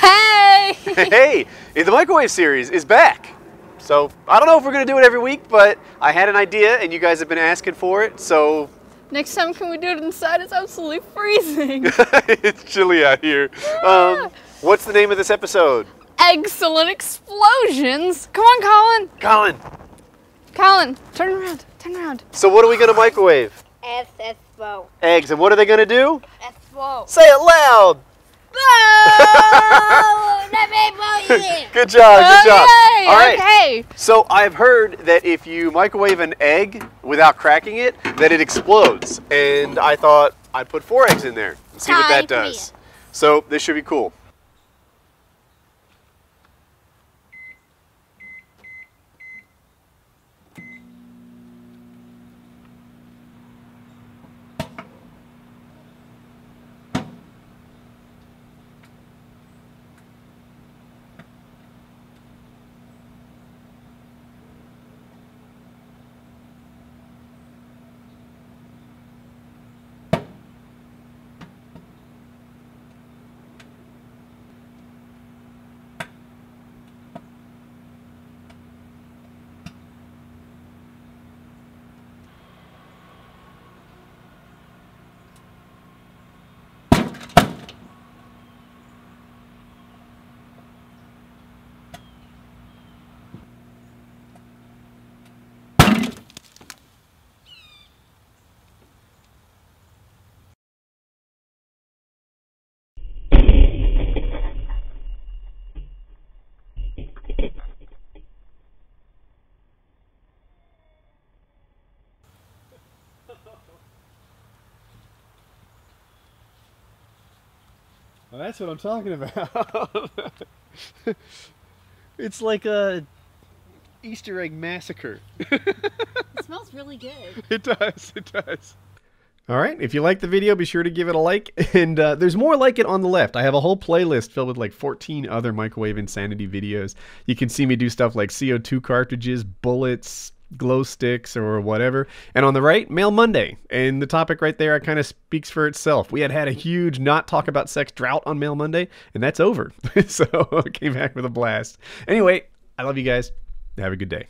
Hey! hey, the microwave series is back. So I don't know if we're gonna do it every week, but I had an idea and you guys have been asking for it, so Next time, can we do it inside? It's absolutely freezing. it's chilly out here. Um, what's the name of this episode? Eggcellent explosions! Come on, Colin! Colin. Colin, turn around, turn around. So what are we gonna microwave? SSO. Eggs, and what are they gonna do? SSO. Say it loud. Oh, let me blow you. Good job, good oh, job. Okay, All right. okay. So I've heard that if you microwave an egg without cracking it, that it explodes. And I thought I'd put four eggs in there and see what that does. So this should be cool. Well, that's what I'm talking about. it's like a Easter egg massacre. It smells really good. It does. It does. All right. If you like the video, be sure to give it a like. And uh, there's more like it on the left. I have a whole playlist filled with like 14 other microwave insanity videos. You can see me do stuff like CO2 cartridges, bullets, glow sticks, or whatever. And on the right, Mail Monday. And the topic right there kind of speaks for itself. We had had a huge not talk about sex drought on Mail Monday, and that's over. so I came back with a blast. Anyway, I love you guys. Have a good day.